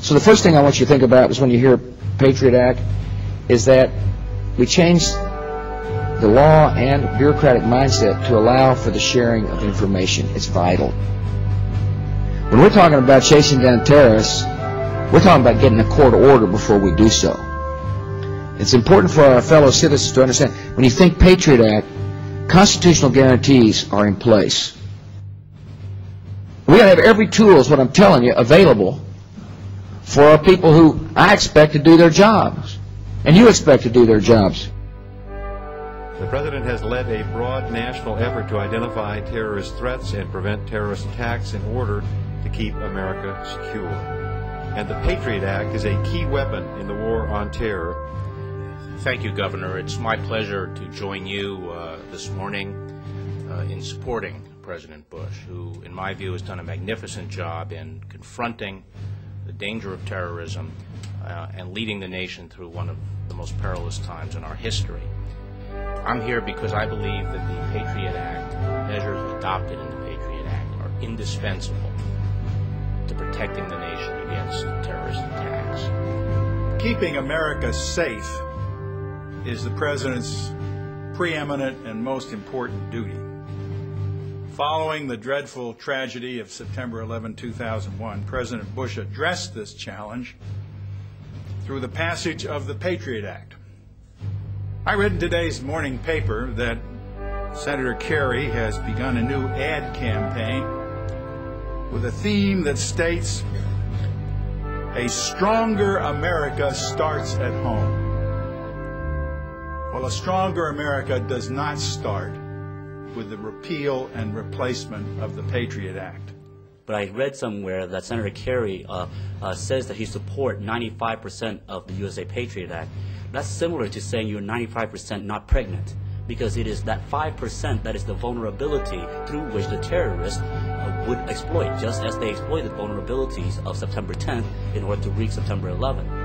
So the first thing I want you to think about is when you hear Patriot Act, is that we changed the law and bureaucratic mindset to allow for the sharing of information. It's vital. When we're talking about chasing down terrorists, we're talking about getting a court order before we do so. It's important for our fellow citizens to understand when you think Patriot Act, constitutional guarantees are in place. We got to have every tool, is what I'm telling you, available for our people who I expect to do their jobs, and you expect to do their jobs. The President has led a broad national effort to identify terrorist threats and prevent terrorist attacks in order to keep America secure. And the Patriot Act is a key weapon in the war on terror. Thank you, Governor. It's my pleasure to join you uh, this morning uh, in supporting President Bush, who, in my view, has done a magnificent job in confronting the danger of terrorism uh, and leading the nation through one of the most perilous times in our history. I'm here because I believe that the Patriot Act, measures adopted in the Patriot Act, are indispensable to protecting the nation against terrorist attacks. Keeping America safe is the President's preeminent and most important duty. Following the dreadful tragedy of September 11, 2001, President Bush addressed this challenge through the passage of the Patriot Act. I read in today's morning paper that Senator Kerry has begun a new ad campaign with a theme that states, A stronger America starts at home. Well, a stronger America does not start with the repeal and replacement of the Patriot Act. But I read somewhere that Senator Kerry uh, uh, says that he supports 95% of the USA Patriot Act. That's similar to saying you're 95% not pregnant, because it is that 5% that is the vulnerability through which the terrorists uh, would exploit, just as they exploited the vulnerabilities of September 10th in order to reach September 11th.